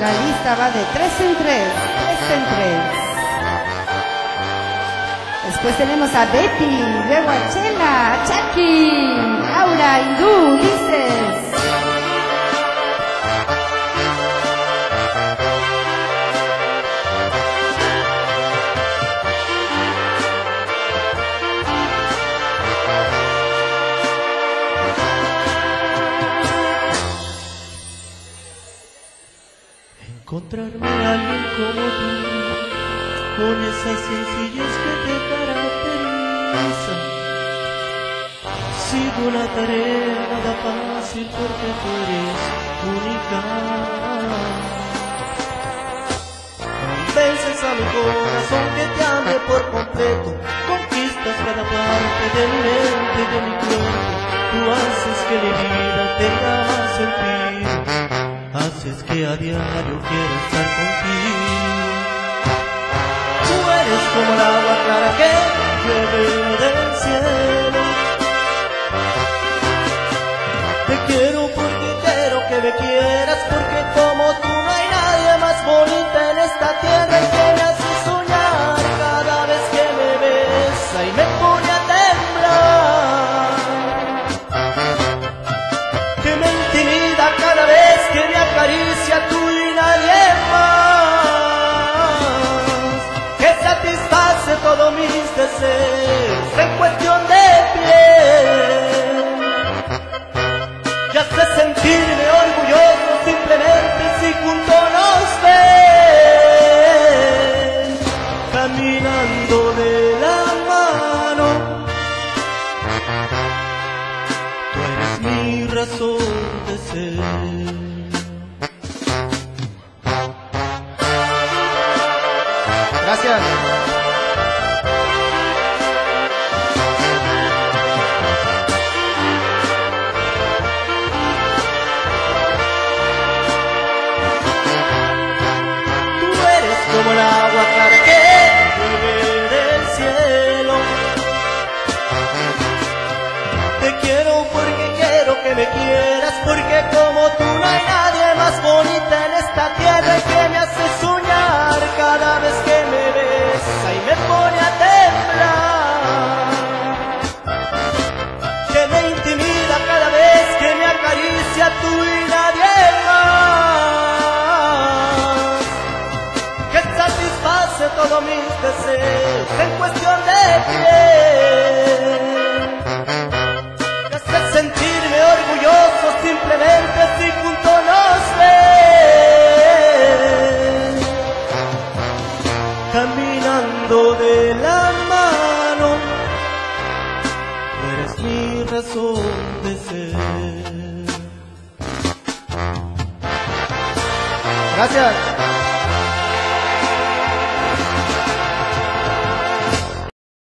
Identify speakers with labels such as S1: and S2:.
S1: la lista va de tres en tres, tres en tres. Después tenemos a Betty, luego a Chela, a Chucky, Laura, Hindú, Ulises.
S2: Encontrarme a alguien como tú, con esa sencillez que te caracteriza. Sido una tarea nada fácil porque tú eres única. Convences a mi corazón que te ame por completo, conquistas cada parte de mente y de mi cuerpo. Tú haces que mi vida tenga que a diario quiera estar contigo. Tú eres como el agua clara que llueve del cielo. Te quiero porque quiero que me quieras, mis deseos en cuestión de piel. Y hace sentirme orgulloso simplemente si junto nos ven. Caminando de la mano. Tú eres mi razón de ser. Caminando de la mano, tú eres mi razón de ser.
S3: Gracias.